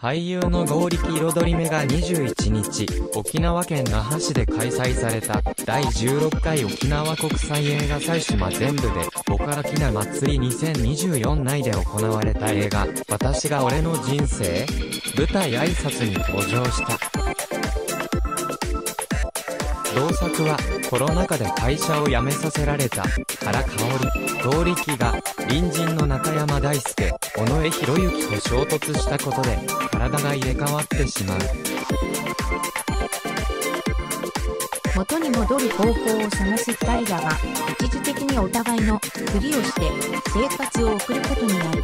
俳優の剛力彩り目が21日、沖縄県那覇市で開催された第16回沖縄国際映画祭島全部で、ボカラキナ祭り2024内で行われた映画、私が俺の人生舞台挨拶に登場した。同作は、コロナ禍で会社を辞めさせられた、原香織、剛力が、隣人の中山大輔、尾上博之と衝突したことで、体が入れ替わってしまう。元に戻る方法を探す二人だが、一時的にお互いのふりをして生活を送ることになる。